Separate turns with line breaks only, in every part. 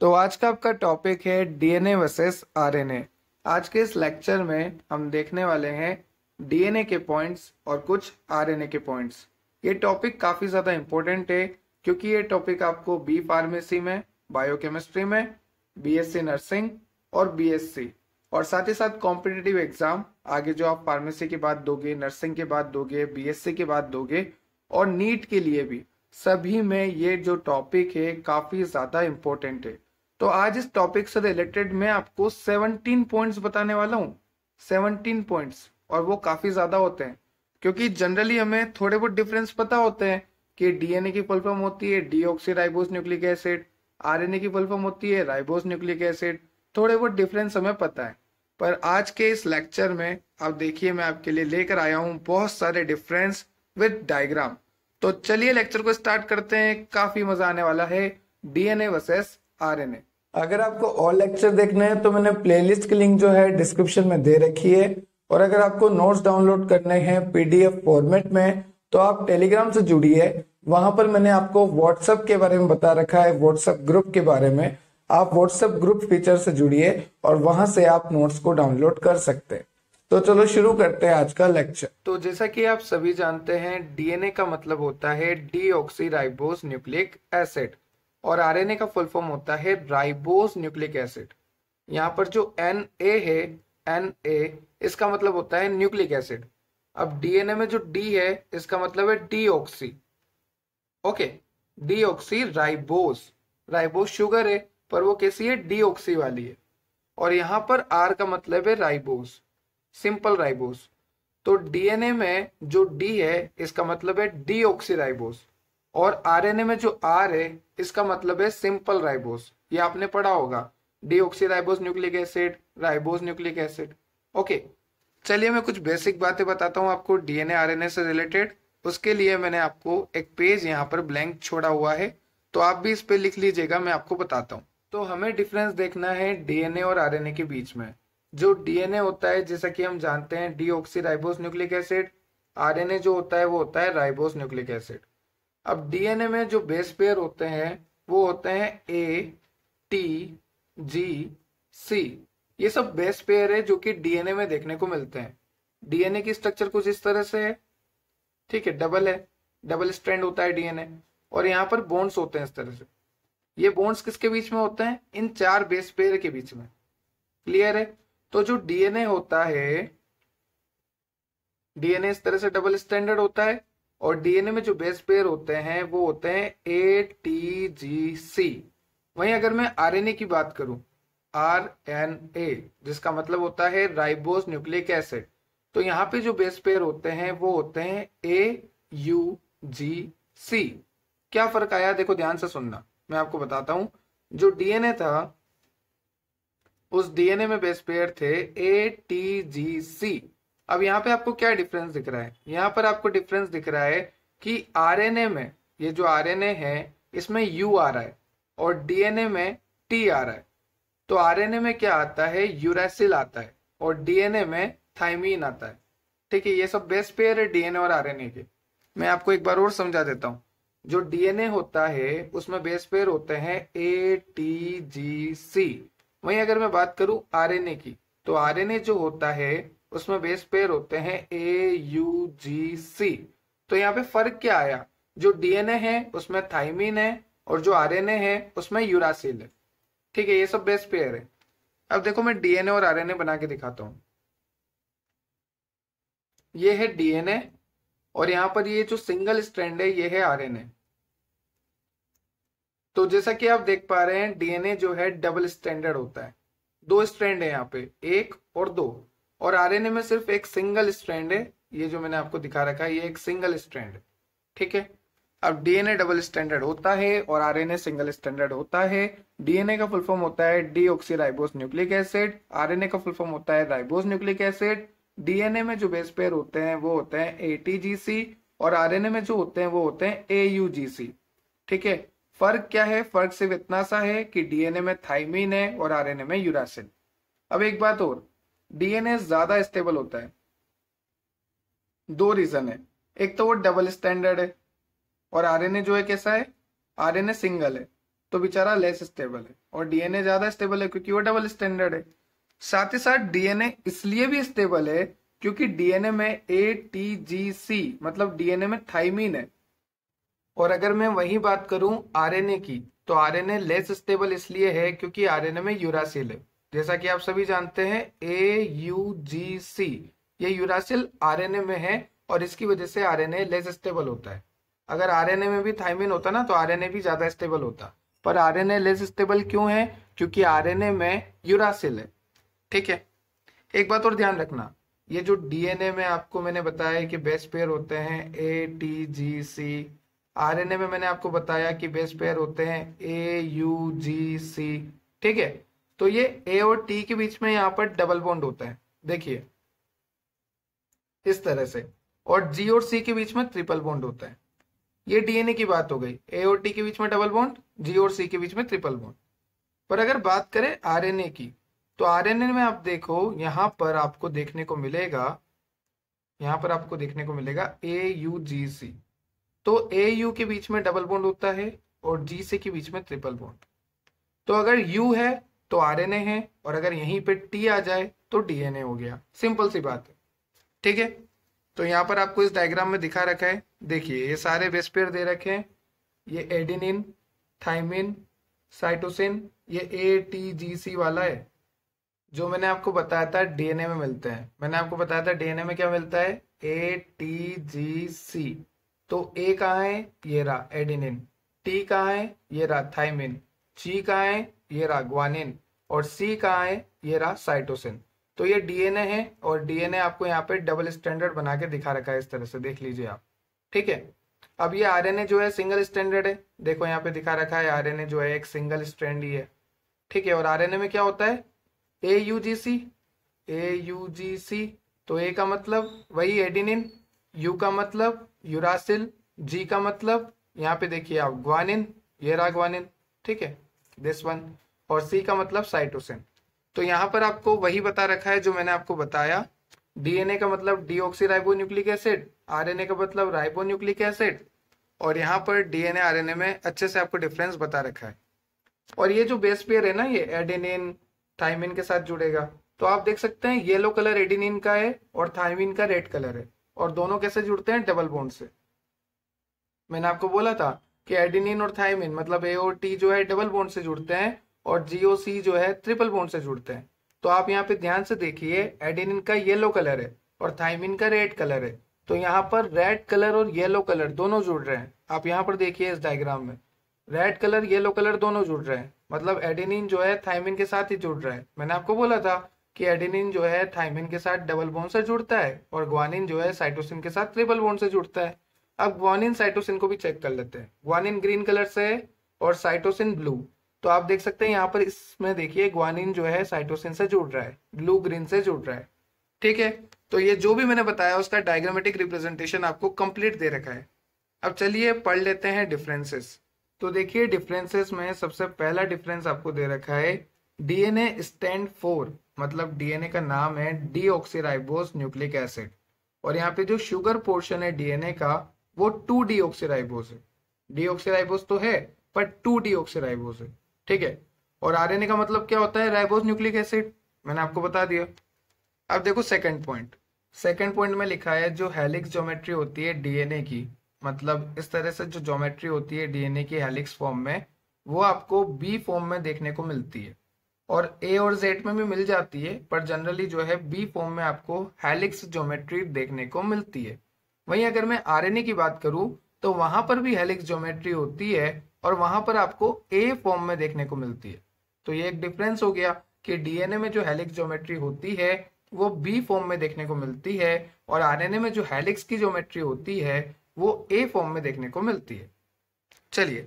तो आज का आपका टॉपिक है डीएनए वर्सेस आरएनए आज के इस लेक्चर में हम देखने वाले हैं डीएनए के पॉइंट्स और कुछ आरएनए के पॉइंट्स ये टॉपिक काफ़ी ज़्यादा इंपॉर्टेंट है क्योंकि ये टॉपिक आपको बी फार्मेसी में बायोकेमिस्ट्री में बीएससी नर्सिंग और बीएससी और साथ ही साथ कॉम्पिटेटिव एग्ज़ाम आगे जो आप फार्मेसी के बाद दोगे नर्सिंग के बाद दोगे बीएससी के बाद दोगे और नीट के लिए भी, सभी में ये जो टॉपिक है काफ़ी ज़्यादा इम्पोर्टेंट है। तो आज इस टॉपिक से रिलेटेड मैं आपको 17 पॉइंट्स बताने वाला हूँ। 17 पॉइंट्स और वो काफ़ी ज़्यादा होते हैं। क्योंकि जनरली हमें थोड़े बहुत डिफरेंस पता होते हैं कि डीएनए की फुल फॉर्म होती है डीऑक्सीराइबोस न्यूक्लिक एसिड आरएनए की फुल होती है राइबोस न्यूक्लिक एसिड थोड़े बहुत डिफरेंस हमें पता है। पर आज के इस लेक्चर में आप देखिए, मैं आपके लिए लेकर आया हूँ बहुत सारे डिफरेंस विद डायग्राम तो चलिए लेक्चर को स्टार्ट करते हैं। काफ़ी मज़ा आने वाला है डीएनए वर्सेस आरएनए अगर आपको और लेक्चर देखने हैं तो मैंने प्लेलिस्ट की लिंक जो है डिस्क्रिप्शन में दे रखी है। और अगर आपको नोट्स डाउनलोड करने हैं पीडीएफ फॉर्मेट में तो आप टेलीग्राम से जुड़िए। वहाँ पर मैंने आपको व्हाट्सएप के बारे में बता रखा है व्हाट्सएप ग्रुप के बारे में। आप व्हाट्सएप ग्रुप फीचर से जुड़िए और वहाँ से आप नोट्स को डाउनलोड कर सकते हैं। तो चलो शुरू करते हैं आज का लेक्चर तो जैसा कि आप सभी जानते हैं डीएनए का मतलब होता है डी डीऑक्सीराइबोस न्यूक्लिक एसिड और आरएनए का फुल फॉर्म होता है राइबोस न्यूक्लिक एसिड। यहाँ पर जो एन ए है, एन ए, इसका मतलब होता है न्यूक्लिक एसिड। अब डीएनए में जो डी है, इसका मतलब है deoxy. Okay, deoxy ribose ribose sugar है, पर वो कैसी है? डीऑक्सी वाली है। और यहाँ पर आर का मतलब है राइबोस सिंपल राइबोस तो डीएनए में जो डी है, इसका मतलब है डी ऑक्सी राइबोस और आरएनए में जो आर है इसका मतलब है सिंपल राइबोस ये आपने पढ़ा होगा। Deoxyribose nucleic acid ribose nucleic acid okay चलिए मैं कुछ बेसिक बातें बताता हूँ आपको डीएनए आरएनए से रिलेटेड उसके लिए मैंने आपको एक पेज यहाँ पर ब्लैंक छोड़ा हुआ है। तो आप भी इस पे लिख लीजिएगा, मैं आपको बताता हूँ। तो हमें डिफरेंस देखना है डीएनए और आरएनए के बीच में। जो डीएनए होता है, जैसा कि हम जानते हैं डीऑक्सीराइबोस न्यूक्लिक एसिड आरएनए जो होता है, वो होता है राइबोस न्यूक्लिक एसिड अब डीएनए में जो बेस पेयर होते हैं, वो होते हैं ए टी जी सी ये सब बेस पेयर है जो कि डीएनए में देखने को मिलते हैं। डीएनए की स्ट्रक्चर कुछ इस तरह से है। ठीक है डबल है। डबल स्ट्रैंड होता है डीएनए और यहाँ पर बोन्स होते हैं इस तरह से। ये बोन्स किसके बीच में होते हैं? इन चार बेस पेयर के बीच में। क्लियर है? तो जो डीएनए होता है डीएनए इस तरह से डबल स्टैंडर्ड होता है। और डीएनए में जो बेस पेयर होते हैं, वो होते हैं ए टी जी सी वहीं अगर मैं आरएनए की बात करूँ आर एन ए जिसका मतलब होता है राइबोस न्यूक्लिक एसिड तो यहाँ पे जो बेस पेयर होते हैं, वो होते हैं ए यू जी सी क्या फ़र्क आया? देखो, ध्यान से सुनना। मैं आपको बताता हूँ। जो डीएनए था, उस डीएनए में बेस पेयर थे ए टी जी सी अब यहाँ पे आपको क्या डिफरेंस दिख रहा है यहाँ पर आपको डिफरेंस दिख रहा है कि आरएनए में ये जो आरएनए है इसमें यू आ रहा है और डीएनए में टी आ रहा है तो आरएनए में क्या आता है यूरेसिल आता है और डीएनए में थाइमीन आता है ठीक है ये सब बेस पेयर है डीएनए और आरएनए के मैं आपको एक बार और समझा देता हूँ जो डीएनए होता है उसमें बेस पेयर होते हैं ए टी जी सी वहीं अगर मैं बात करूँ आरएनए की तो आरएनए जो होता है उसमें बेस पेयर होते हैं ए यू जी सी तो यहाँ पे फ़र्क क्या आया? जो डीएनए है, उसमें थाइमिन है और जो आरएनए है, उसमें यूरासिल है। ठीक है, ये सब बेस पेयर है। अब देखो मैं डीएनए और आरएनए बना के दिखाता हूँ। ये है डीएनए और यहाँ पर ये जो सिंगल स्ट्रैंड है, ये है आरएनए तो जैसा कि आप देख पा रहे हैं डीएनए जो है डबल स्टैंडर्ड होता है। दो स्ट्रैंड है यहाँ पे, एक और दो। और आरएनए में सिर्फ़ एक सिंगल स्ट्रैंड है, ये जो मैंने आपको दिखा रखा है, ये एक सिंगल स्ट्रैंड है, ठीक है? अब डीएनए डबल स्टैंडर्ड होता है और आरएनए सिंगल स्टैंडर्ड होता है। डीएनए का फुल फॉर्म होता है डीऑक्सीराइबोस न्यूक्लिक एसिड, आरएनए का फुल फॉर्म होता है राइबोस न्यूक्लिक एसिड। डीएनए में जो बेस पेयर होते हैं, वो होते हैं एटीजीसी और आरएनए में जो होते हैं, वो होते हैं एयूजीसी ठीक है? फ़र्क क्या है? फ़र्क सिर्फ़ इतना सा है कि डीएनए में थाइमिन है और आरएनए में यूरासिन अब एक बात और डीएनए ज़्यादा स्टेबल होता है। दो रीजन है। एक तो वो डबल स्टैंडर्ड है और आरएनए जो है कैसा है? आरएनए सिंगल है तो बेचारा लेस स्टेबल है और डीएनए ज़्यादा स्टेबल है क्योंकि वो डबल स्टैंडर्ड है। साथ ही साथ डीएनए इसलिए भी स्टेबल है क्योंकि डीएनए में ए टी जी सी मतलब डीएनए में थाइमीन है। और अगर मैं वही बात करूँ आरएनए की तो आरएनए लेस स्टेबल इसलिए है क्योंकि आरएनए में यूरासिल है। जैसा कि आप सभी जानते हैं ए यू जी सी ये यूरासिल आरएनए में है और इसकी वजह से आरएनए लेस स्टेबल होता है। अगर आरएनए में भी थाइमिन होता ना तो आरएनए भी ज़्यादा स्टेबल होता। पर आरएनए लेस स्टेबल क्यों है? क्योंकि आरएनए में यूरासिल है। ठीक है? एक बात और ध्यान रखना। ये जो डीएनए में आपको मैंने बताया कि बेस पेयर होते हैं A T G C RNA में मैंने आपको बताया कि बेस पेयर होते हैं ए यू जी सी ठीक है? तो ये ए और टी के बीच में यहाँ पर डबल बॉन्ड होता है। देखिए, इस तरह से। और जी और सी के बीच में ट्रिपल बॉन्ड होता है। ये डीएनए की बात हो गई। ए और टी के बीच में डबल बॉन्ड जी और सी के बीच में ट्रिपल बॉन्ड पर अगर बात करें आरएनए की तो आरएनए में आप देखो, यहाँ पर आपको देखने को मिलेगा, यहाँ पर आपको देखने को मिलेगा ए यू जी सी तो ए यू के बीच में डबल बॉन्ड होता है और जी सी के बीच में ट्रिपल बॉन्ड तो अगर यू है तो आरएनए है और अगर यहीं पे टी आ जाए तो डीएनए हो गया। सिंपल सी बात है। ठीक है? तो यहाँ पर आपको इस डायग्राम में दिखा रखा है। देखिए, ये सारे बेस्पेयर दे रखे हैं। ये एडिनिन, थाइमिन, साइटोसिन, ये ए टी जी सी वाला है। जो मैंने आपको बताया था, डीएनए में मिलते हैं। मैंने आपको बताया था, डीएनए में क्या मिलता है? ए टी जी सी तो ए कहाँ है? ये रहा, एडिनिन। टी कहाँ है? ये रहा, थाइमिन। जी कहाँ है? ये रहा ग्वानिन और सी कहाँ है? ये रहा साइटोसिन तो ये डीएनए है और डीएनए आपको यहाँ पे डबल स्टैंडर्ड बना के दिखा रखा है इस तरह से, देख लीजिए आप। ठीक है? अब ये आरएनए जो है सिंगल स्टैंडर्ड है। देखो यहाँ पे दिखा रखा है आरएनए जो है एक सिंगल स्ट्रैंड ही है। ठीक है? और आरएनए में क्या होता है? ए you ji C A you जी सी तो ए का मतलब वही एडिनिन यू का मतलब यूरासिल जी का मतलब यहाँ पे देखिए आप ग्वानिन ये रहा ग्वानिन ठीक है? दिस वन और सी का मतलब साइटोसिन तो यहाँ पर आपको वही बता रखा है जो मैंने आपको बताया। डीएनए का मतलब डीऑक्सी राइबोन्यूक्लिक एसिड आरएनए का मतलब राइबोन्यूक्लिक एसिड और यहाँ पर डीएनए आरएनए में अच्छे से आपको डिफरेंस बता रखा है। और ये जो बेस पेयर है ना, ये एडेनिन थाइमिन के साथ जुड़ेगा। तो आप देख सकते हैं येलो कलर एडिनिन का है और थाइमिन का रेड कलर है। और दोनों कैसे जुड़ते हैं? डबल बॉन्ड से। मैंने आपको बोला था कि एडिनिन और थाइमिन मतलब ए और टी जो है डबल बॉन्ड से जुड़ते हैं और जी जीओ सी जो है ट्रिपल बॉन्ड से जुड़ते हैं। तो आप यहाँ पे ध्यान से देखिए एडिनिन का येलो कलर है और थाइमिन का रेड कलर है। तो यहाँ पर रेड कलर और येलो कलर दोनों जुड़ रहे हैं। आप यहाँ पर देखिए इस डायग्राम में रेड कलर येलो कलर दोनों जुड़ रहे हैं। मतलब एडेनिन जो है थाइमिन के साथ ही जुड़ रहा है। मैंने आपको बोला था कि एडेनिन जो है थाइमिन के साथ डबल बोन से जुड़ता है और ग्वानिन जो है साइटोसिन के साथ ट्रिपल बोन से जुड़ता है। अब ग्वानिन साइटोसिन को भी चेक कर लेते हैं। ग्वानिन ग्रीन कलर से है और साइटोसिन ब्लू तो आप देख सकते हैं यहाँ पर इसमें देखिए ग्वानिन जो है साइटोसिन से जुड़ रहा है ब्लू ग्रीन से जुड़ रहा है। ठीक है? तो ये जो भी मैंने बताया, उसका डायग्रामेटिक रिप्रेजेंटेशन आपको कंप्लीट दे रखा है। अब चलिए पढ़ लेते हैं डिफरेंसेस तो देखिए डिफरेंसेस में सबसे पहला डिफरेंस आपको दे रखा है डीएनए स्टैंड फोर मतलब डीएनए का नाम है डीऑक्सीराइबोस न्यूक्लिक एसिड और यहाँ पे जो शुगर पोर्शन है डीएनए का वो टू डीऑक्सीराइबोस है डीऑक्सीराइबोस तो है, पर टू डीऑक्सीराइबोस है ठीक है? और आरएनए का मतलब क्या होता है? राइबोस न्यूक्लिक एसिड, मैंने आपको बता दिया। अब देखो सेकंड पॉइंट सेकंड पॉइंट में लिखा है, जो हेलिक्स ज्योमेट्री होती है डीएनए की मतलब इस तरह से जो ज्योमेट्री होती है डीएनए की हेलिक्स फॉर्म में, वो आपको बी फॉर्म में देखने को मिलती है। और ए और जेड में भी मिल जाती है, पर जनरली जो है बी फॉर्म में आपको हेलिक्स ज्योमेट्री देखने को मिलती है। वहीं अगर मैं आरएनए की बात करूँ तो वहाँ पर भी हेलिक्स ज्योमेट्री होती है और वहाँ पर आपको ए फॉर्म में देखने को मिलती है। तो ये एक डिफरेंस हो गया कि डीएनए में जो हेलिक्स ज्योमेट्री होती है, वो बी फॉर्म में देखने को मिलती है और आरएनए में जो हेलिक्स की ज्योमेट्री होती है, वो ए फॉर्म में देखने को मिलती है। चलिए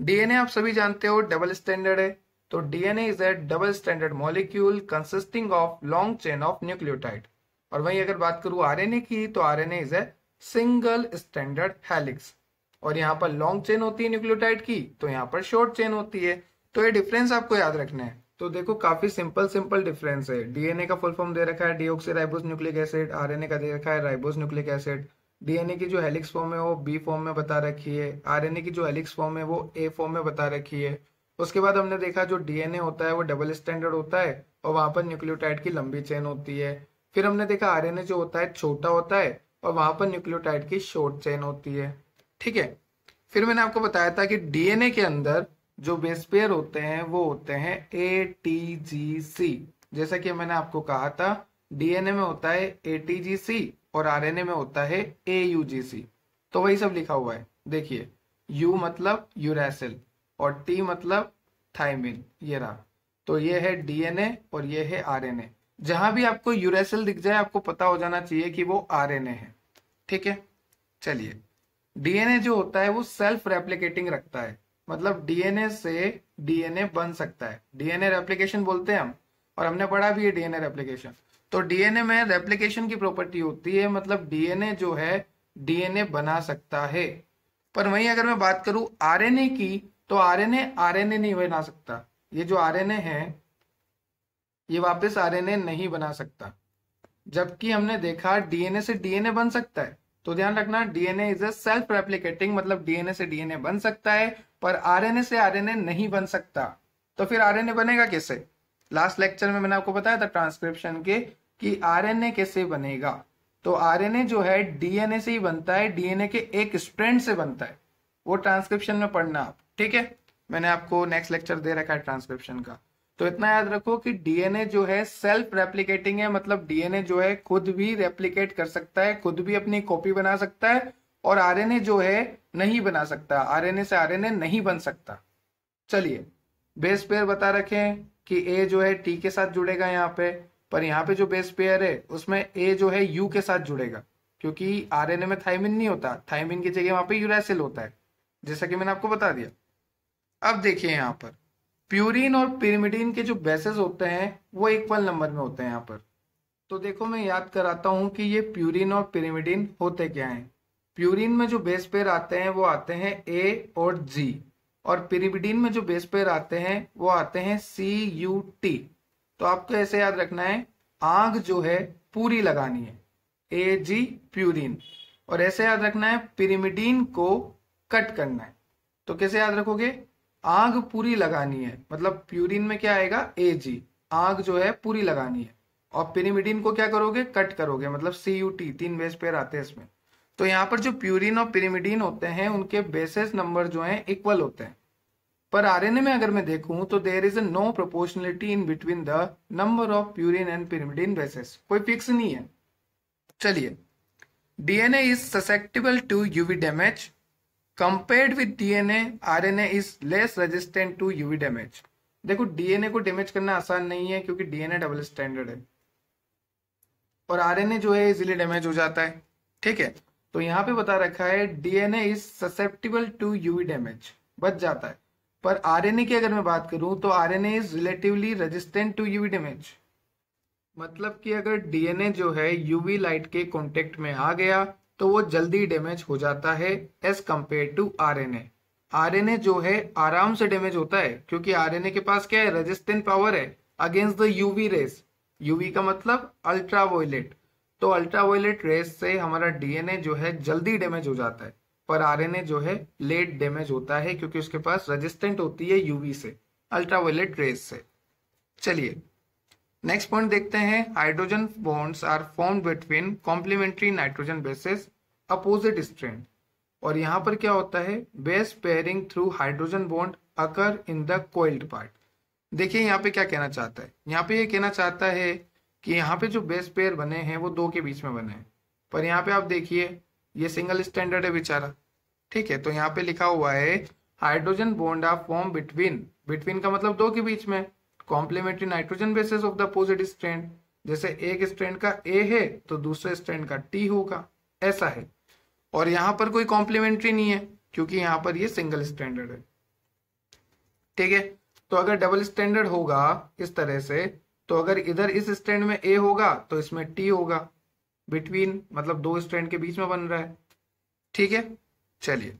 डीएनए आप सभी जानते हो डबल स्टैंडर्ड है। तो DNA is a double standard molecule consisting of long chain of nucleotide और वहीं अगर बात करूँ आरएनए की तो RNA is a single standard helix. और यहाँ पर लॉन्ग चेन होती है न्यूक्लियोटाइड की तो यहाँ पर शॉर्ट चेन होती है। तो ये डिफरेंस आपको याद रखना है। तो देखो, काफ़ी सिंपल सिंपल डिफरेंस है। डीएनए का फुल फॉर्म दे रखा है deoxy ribose nucleic acid RNA का दे रखा है राइबोस न्यूक्लिक एसिड डीएनए की जो हेलिक्स फॉर्म है, वो बी फॉर्म में बता रखी है। आरएनए की जो हेलिक्स फॉर्म है, वो ए फॉर्म में बता रखी है। उसके बाद हमने देखा, जो डीएनए होता है, वो डबल स्टैंडर्ड होता है, और वहाँ पर न्यूक्लियोटाइड की लंबी चेन होती है। फिर हमने देखा आरएनए जो होता है, छोटा होता है और वहाँ पर न्यूक्लियोटाइड की शॉर्ट चेन होती है। ठीक है? फिर मैंने आपको बताया था कि डीएनए के अंदर जो बेस पेयर होते हैं, वो होते हैं ए टी जी सी जैसा कि मैंने आपको कहा था डीएनए में होता है ए टी जी सी और आरएनए में होता है ए यू जी सी तो वही सब लिखा हुआ है। देखिए यू मतलब यूरेसिल और टी मतलब थाइमिन ये रहा। तो ये है डीएनए और ये है आरएनए जहाँ भी आपको यूरेसिल दिख जाए, आपको पता हो जाना चाहिए कि वो आरएनए है। ठीक है? चलिए। डीएनए जो होता है, वो सेल्फ रेप्लिकेटिंग रखता है। मतलब डीएनए से डीएनए बन सकता है। डीएनए रेप्लिकेशन बोलते हैं हम, और हमने पढ़ा भी है डीएनए रेप्लिकेशन तो डीएनए में रेप्लिकेशन की प्रॉपर्टी होती है मतलब डीएनए जो है, डीएनए बना सकता है। पर वहीं अगर मैं बात करूँ आरएनए की तो आरएनए आरएनए नहीं बना सकता। ये जो आरएनए है ये वापस आरएनए नहीं बना सकता। जबकि हमने देखा डीएनए से डीएनए बन सकता है। तो ध्यान रखना, DNA is a self replicating मतलब डीएनए से डीएनए बन सकता है, पर आरएनए से आरएनए नहीं बन सकता। तो फिर आरएनए बनेगा कैसे? लास्ट लेक्चर में मैंने आपको बताया था ट्रांसक्रिप्शन के कि आरएनए कैसे बनेगा। तो आरएनए जो है, डीएनए से ही बनता है, डीएनए के एक स्ट्रेंड से बनता है। वो ट्रांसक्रिप्शन में पढ़ना आप, ठीक है? मैंने आपको नेक्स्ट लेक्चर दे रखा है ट्रांसक्रिप्शन का। तो इतना याद रखो कि डीएनए जो है सेल्फ रेप्लिकेटिंग है मतलब डीएनए जो है खुद भी रेप्लिकेट कर सकता है, खुद भी अपनी कॉपी बना सकता है और आरएनए जो है नहीं बना सकता, आरएनए से आरएनए नहीं बन सकता। चलिए बेस पेयर बता रखे कि ए जो है टी के साथ जुड़ेगा यहाँ पे, पर यहाँ पे जो बेस पेयर है, उसमें ए जो है यू के साथ जुड़ेगा, क्योंकि आरएनए में थाइमिन नहीं होता थाइमिन की जगह वहाँ पे यूरेसिल होता है, जैसा कि मैंने आपको बता दिया। अब देखिए यहाँ पर प्यूरिन और पिरिमिडिन के जो बेसेस होते हैं, वो इक्वल नंबर में होते हैं यहाँ पर। तो देखो मैं याद कराता हूँ कि ये प्यूरिन और पिरिमिडिन होते क्या हैं। प्यूरिन में जो बेस पेयर आते हैं, वो आते हैं ए और जी और पिरिमिडिन में जो बेस पेयर आते हैं, वो आते हैं सी यू टी तो आपको ऐसे याद रखना है, आग जो है, पूरी लगानी है। ए जी प्यूरिन और ऐसे याद रखना है पिरिमिडीन को कट करना है। तो कैसे याद रखोगे? आग पूरी लगानी है। मतलब प्यूरिन में क्या आएगा? ए जी आग जो है, पूरी लगानी है। और पिरीमिडिन को क्या करोगे? कट करोगे। मतलब सी यू टी तीन बेस पेयर आते हैं इसमें। तो यहाँ पर जो प्यूरिन और पिरीमिडिन होते हैं, उनके बेसिस नंबर जो हैं इक्वल होते हैं। पर आरएनए में अगर मैं देखूँ तो there is no proportionality in between the number of purine and pyrimidine bases कोई फिक्स नहीं है। चलिए। DNA is susceptible to UV damage compared with DNA RNA is less resistant to UV damage देखो डीएनए को damage करना आसान नहीं है क्योंकि डीएनए डबल स्टैंडर्ड है। और आरएनए जो है इजिली डैमेज हो जाता है। ठीक है? तो यहाँ पे बता रखा है DNA is susceptible to UV damage बच जाता है। पर आरएनए की अगर मैं बात करूँ तो RNA is relatively resistant to UV damage मतलब कि अगर डीएनए जो है यूवी लाइट के कांटेक्ट में आ गया तो वो जल्दी डैमेज हो जाता है as compare to RNA RNA जो है आराम से डैमेज होता है, क्योंकि आरएनए के पास क्या है? रेजिस्टेंट पावर है against the UV rays UV का मतलब अल्ट्रावायलेट तो अल्ट्रावायलेट रेस से हमारा डीएनए जो है जल्दी डैमेज हो जाता है, पर आरएनए जो है लेट डैमेज होता है, क्योंकि उसके पास रेजिस्टेंट होती है यूवी से अल्ट्रावायलेट रेस से. चलिए नेक्स्ट पॉइंट देखते हैं. Hydrogen bonds are form between complementary nitrogen bases opposite strand और यहाँ पर क्या होता है? Base pairing through hydrogen bond occur in the coiled part देखिए यहाँ पे क्या कहना चाहता है? यहाँ पे ये यह कहना चाहता है कि यहाँ पे जो बेस पेयर बने हैं, वो दो के बीच में बने हैं। पर यहाँ पे आप देखिए, ये सिंगल स्टैंडर्ड है बेचारा। ठीक है तो यहाँ पे लिखा हुआ है hydrogen bond are form between between का मतलब दो के बीच में complementary nitrogen bases of the opposite strand जैसे एक स्ट्रैंड का ए है तो दूसरे स्ट्रैंड का टी होगा। ऐसा है। और यहाँ पर कोई कॉम्प्लीमेंट्री नहीं है, क्योंकि यहाँ पर ये सिंगल स्टैंडर्ड है। ठीक है? तो अगर डबल स्टैंडर्ड होगा इस तरह से तो अगर इधर इस स्टैंड में ए होगा तो इसमें टी होगा। बिटवीन मतलब दो स्टैंड के बीच में बन रहा है। ठीक है? चलिए।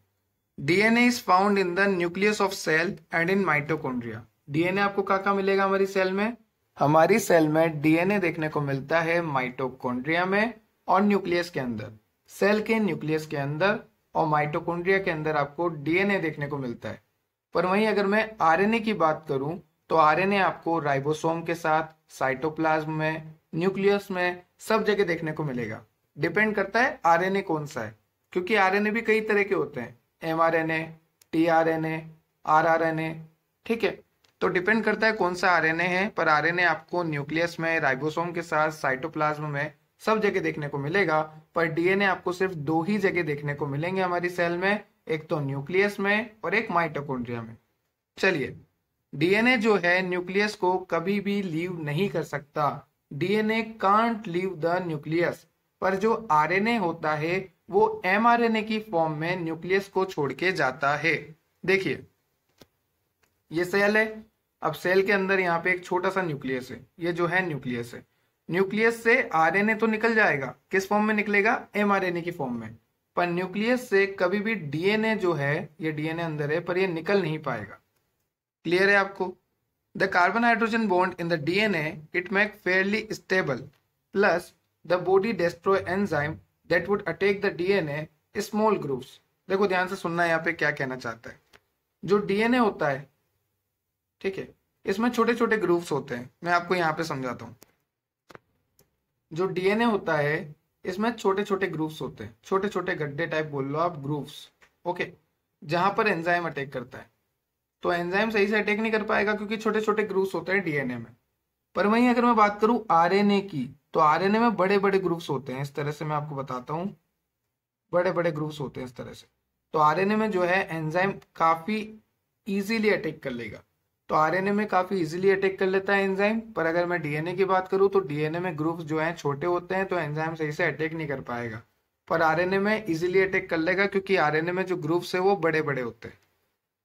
DNA is found in the nucleus of cell and in mitochondria DNA आपको कहा कहा मिलेगा हमारी सेल में? हमारी सेल में डीएनए देखने को मिलता है माइटोकॉन्ड्रिया में और न्यूक्लियस के अंदर। सेल के न्यूक्लियस के अंदर और माइटोकॉन्ड्रिया के अंदर आपको डीएनए देखने को मिलता है। पर वहीं अगर मैं आरएनए की बात करूँ तो आरएनए आपको राइबोसोम के साथ, साइटोप्लाज्म में, न्यूक्लियस में, सब जगह देखने को मिलेगा। डिपेंड करता है आरएनए कौन सा है, क्योंकि आरएनए भी कई तरह के होते हैं। एमआरएनए, टीआरएनए, आरआरएनए, ठीक है? तो डिपेंड करता है कौन सा आरएनए है, पर आरएनए आपको न्यूक्लियस में, राइबोसोम के साथ, साइटोप्लाज्म में सब जगह देखने को मिलेगा, पर डीएनए आपको सिर्फ़ दो ही जगह देखने को मिलेंगे हमारी सेल में, एक तो न्यूक्लियस में और एक माइटोकॉन्ड्रिया में। चलिए डीएनए जो है न्यूक्लियस को कभी भी लीव नहीं कर सकता। DNA can't leave the nucleus पर जो आरएनए होता है, वो एमआरएनए की फॉर्म में न्यूक्लियस को छोड़ के जाता है। देखिए, ये सेल है, अब सेल के अंदर यहाँ पे एक छोटा सा न्यूक्लियस है, ये जो है न्यूक्लियस है। न्यूक्लियस से आरएनए तो निकल जाएगा। किस फॉर्म में निकलेगा? एमआरएनए की फॉर्म में। पर न्यूक्लियस से कभी भी डीएनए जो है, ये डीएनए अंदर है, पर ये निकल नहीं पाएगा। क्लियर है आपको? The carbon hydrogen bond in the DNA it make fairly stable plus the body destroy enzyme that would attack the DNA small groups देखो, ध्यान से सुनना यहाँ पे क्या कहना चाहता है। जो डीएनए होता है, ठीक है, इसमें छोटे छोटे ग्रुप्स होते हैं। मैं आपको यहाँ पे समझाता हूँ। जो डीएनए होता है, इसमें छोटे छोटे ग्रुप्स होते हैं। छोटे छोटे गड्ढे टाइप बोल लो आप ग्रुप्स ओके जहाँ पर एंजाइम अटैक करता है। तो एंजाइम सही से अटैक नहीं कर पाएगा क्योंकि छोटे छोटे ग्रुप्स होते हैं डीएनए में। पर वहीं अगर मैं बात करूँ आरएनए की तो आरएनए में बड़े बड़े ग्रुप्स होते हैं। इस तरह से मैं आपको बताता हूँ। बड़े बड़े ग्रुप्स होते हैं इस तरह से। तो आरएनए में जो है एंजाइम काफ़ी इजीली अटैक कर लेगा। तो आरएनए में काफ़ी इजीली अटैक कर लेता है एंजाइम पर अगर मैं डीएनए की बात करूँ तो डीएनए में ग्रुप्स जो हैं छोटे होते हैं तो एंजाइम सही से अटैक नहीं कर पाएगा। पर आरएनए में इजीली अटैक कर लेगा, क्योंकि आरएनए में जो ग्रुप्स है, वो बड़े बड़े होते हैं।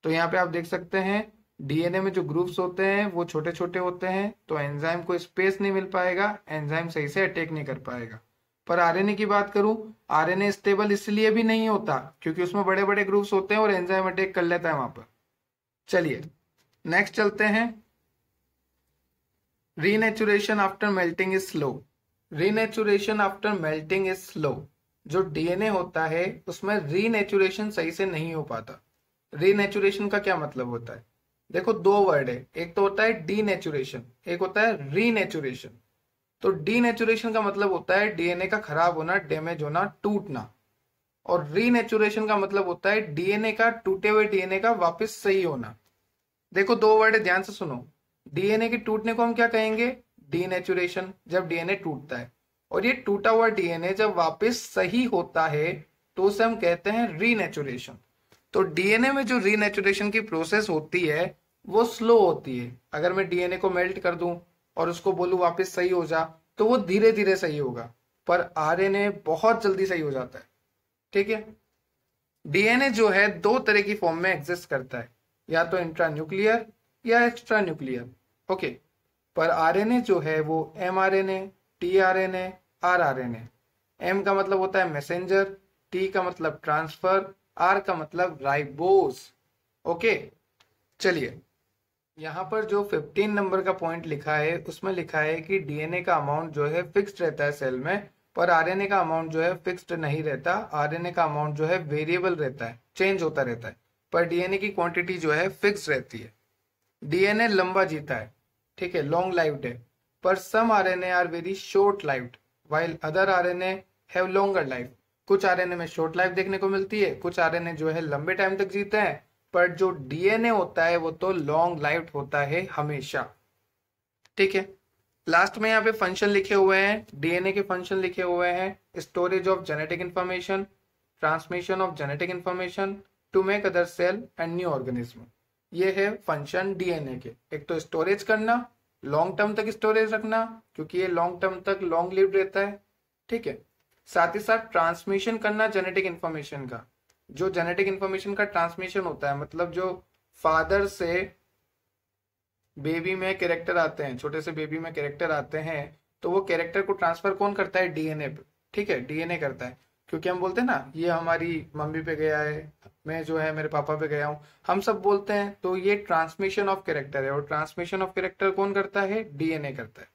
तो यहाँ पे आप देख सकते हैं डीएनए में जो ग्रुप्स होते हैं, वो छोटे छोटे होते हैं तो एंजाइम को स्पेस नहीं मिल पाएगा एंजाइम सही से अटैक नहीं कर पाएगा। पर आरएनए की बात करूँ, आरएनए स्टेबल इसलिए भी नहीं होता, क्योंकि उसमें बड़े बड़े ग्रुप्स होते हैं और एंजाइम अटैक कर लेता है वहाँ पर। चलिए नेक्स्ट चलते हैं। Renaturation after melting is slow renaturation after melting is slow जो डीएनए होता है, उसमें रीनेचुरेशन सही से नहीं हो पाता। रीनेचुरेशन का क्या मतलब होता है? देखो, दो वर्ड है। एक तो होता है डीनेचुरेशन एक होता है रीनेचुरेशन तो डीनेचुरेशन का मतलब होता है डीएनए का खराब होना डैमेज होना, टूटना। और रीनेचुरेशन का मतलब होता है डीएनए का, टूटे हुए डीएनए का वापस सही होना। देखो, दो वर्ड ध्यान से सुनो। डीएनए के टूटने को हम क्या कहेंगे? डीनेचुरेशन जब डीएनए टूटता है। और ये टूटा हुआ डीएनए जब वापस सही होता है तो उसे हम कहते हैं रीनेचुरेशन तो डीएनए में जो रीनेचुरेशन की प्रोसेस होती है, वो स्लो होती है। अगर मैं डीएनए को मेल्ट कर दूँ और उसको बोलूँ वापस सही हो जा तो वो धीरे धीरे सही होगा। पर आरएनए बहुत जल्दी सही हो जाता है। ठीक है? डीएनए जो है, दो तरह की फॉर्म में एग्जिस्ट करता है। या तो इंट्रा न्यूक्लियर या एक्स्ट्रा न्यूक्लियर ओके पर आरएनए जो है वो M R N A T R N A R R N A M का मतलब होता है मैसेंजर टी का मतलब ट्रांसफ़र आर का मतलब राइबोस ओके चलिए। यहाँ पर जो 15 नंबर का पॉइंट लिखा है, उसमें लिखा है कि डीएनए का अमाउंट जो है फिक्स्ड रहता है सेल में, पर आरएनए का अमाउंट जो है फिक्स्ड नहीं रहता। आरएनए का अमाउंट जो है वेरिएबल रहता है चेंज होता रहता है। पर डीएनए की क्वांटिटी जो है फिक्स रहती है। डीएनए लंबा जीता है, ठीक है लॉन्ग लाइफ है। पर some RNA are very short lived while other RNA have longer life कुछ आरएनए में शॉर्ट लाइफ देखने को मिलती है, कुछ आरएनए जो है लंबे टाइम तक जीते हैं। पर जो डीएनए होता है, वो तो लॉन्ग लाइफ होता है हमेशा। ठीक है लास्ट में यहाँ पे फ़ंक्शन लिखे हुए हैं डीएनए के फ़ंक्शन लिखे हुए हैं storage of genetic information transmission of genetic information to make other cell and new organism ये है फ़ंक्शन डीएनए के। एक तो स्टोरेज करना लॉन्ग टर्म तक स्टोरेज रखना, क्योंकि ये लॉन्ग टर्म तक लॉन्ग लिव रहता है। ठीक है? साथ ही साथ ट्रांसमिशन करना जेनेटिक इन्फॉर्मेशन का। जो जेनेटिक इंफॉर्मेशन का ट्रांसमिशन होता है मतलब जो फादर से बेबी में कैरेक्टर आते हैं, छोटे से बेबी में कैरेक्टर आते हैं तो वो कैरेक्टर को ट्रांसफ़र कौन करता है? डीएनए पे। ठीक है? डीएनए करता है। क्योंकि हम बोलते हैं ना, ये हमारी मम्मी पे गया है मैं जो है, मेरे पापा पे गया हूँ। हम सब बोलते हैं तो ये ट्रांसमिशन ऑफ़ कैरेक्टर है। और ट्रांसमिशन ऑफ़ कैरेक्टर कौन करता है? डीएनए करता है।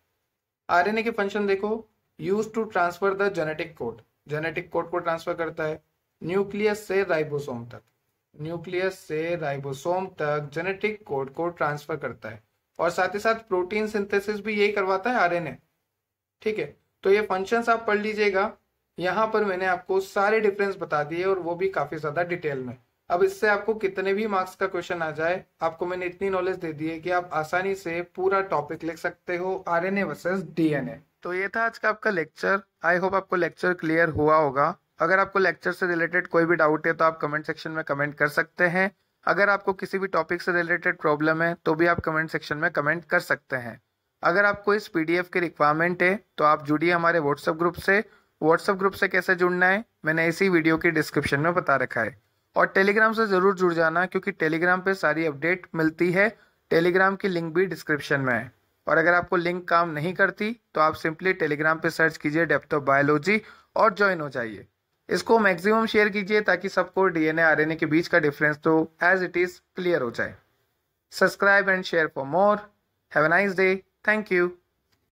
आरएनए के फ़ंक्शन देखो। Use to transfer the genetic code genetic code को ट्रांसफ़र करता है। न्यूक्लियस से राइबोसोम तक। न्यूक्लियस से राइबोसोम तक जेनेटिक कोड को ट्रांसफ़र करता है। और साथ ही साथ प्रोटीन सिंथेसिस भी यही करवाता है आरएनए ठीक है? तो ये फ़ंक्शंस आप पढ़ लीजिएगा। यहाँ पर मैंने आपको सारे डिफरेंस बता दिए और वो भी काफ़ी ज़्यादा डिटेल में। अब इससे आपको कितने भी मार्क्स का क्वेश्चन आ जाए, आपको मैंने इतनी नॉलेज दे दी है कि आप आसानी से पूरा टॉपिक लिख सकते हो आरएनए वर्सेस डीएनए तो ये था आज का आपका लेक्चर आई होप आपको लेक्चर क्लियर हुआ होगा। अगर आपको लेक्चर से रिलेटेड कोई भी डाउट है तो आप कमेंट सेक्शन में कमेंट कर सकते हैं। अगर आपको किसी भी टॉपिक से रिलेटेड प्रॉब्लम है तो भी आप कमेंट सेक्शन में कमेंट कर सकते हैं। अगर आपको इस पीडीएफ की रिक्वायरमेंट है तो आप जुड़िए हमारे व्हाट्सएप ग्रुप से। व्हाट्सएप ग्रुप से कैसे जुड़ना है, मैंने इसी वीडियो के डिस्क्रिप्शन में बता रखा है। और टेलीग्राम से ज़रूर जुड़ जाना, क्योंकि टेलीग्राम पे सारी अपडेट मिलती है। टेलीग्राम की लिंक भी डिस्क्रिप्शन में है। और अगर आपको लिंक काम नहीं करती तो आप सिंपली टेलीग्राम पे सर्च कीजिए डेप्थ ऑफ़ बायोलॉजी और ज्वाइन हो जाइए। इसको मैक्सिमम शेयर कीजिए, ताकि सबको डीएनए आरएनए के बीच का डिफरेंस तो एज इट इज़ क्लियर हो जाए। Subscribe and share for more have a nice day thank you